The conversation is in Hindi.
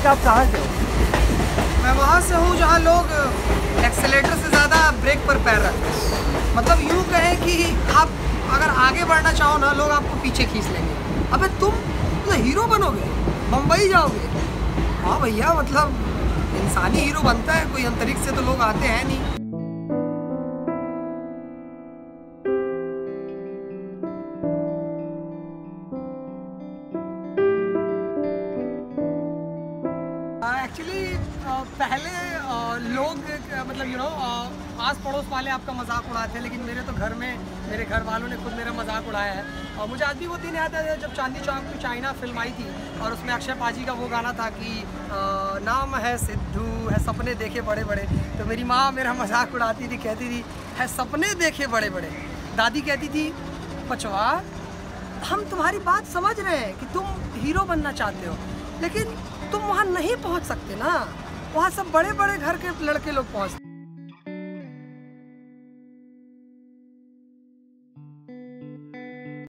कि आप कहाँ से हो? मैं वहाँ से हूँ जहाँ लोग एक्सेलेटर से ज़्यादा ब्रेक पर पैर रखते हैं। मतलब यूँ कहें कि आप अगर आगे बढ़ना चाहो ना, लोग आपको पीछे खींच लेंगे। अबे तुम तो हीरो बनोगे, मुंबई जाओगे। हाँ भैया मतलब इंसानी हीरो बनता है, कोई अंतरिक्ष से तो लोग आते हैं नहीं। एक्चुअली पहले लोग मतलब यू नो आस पड़ोस वाले आपका मज़ाक उड़ाते हैं, लेकिन मेरे तो घर में, मेरे घर वालों ने खुद मेरा मज़ाक उड़ाया है। और मुझे आज भी वो दिन याद है जब चांदी चौक में चाइना फ़िल्म आई थी, और उसमें अक्षय पाजी का वो गाना था कि नाम है सिद्धू, है सपने देखे बड़े बड़े तो मेरी माँ मेरा मज़ाक उड़ाती थी, कहती थी, है सपने देखे बड़े बड़े दादी कहती थी, पचवा, हम तुम्हारी बात समझ रहे हैं कि तुम हीरो बनना चाहते हो, लेकिन तुम वहाँ नहीं पहुँच सकते ना। वहाँ सब बड़े बड़े घर के लड़के लोग पहुँचते